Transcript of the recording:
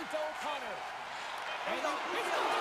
it to O'Connor. And the, here's the,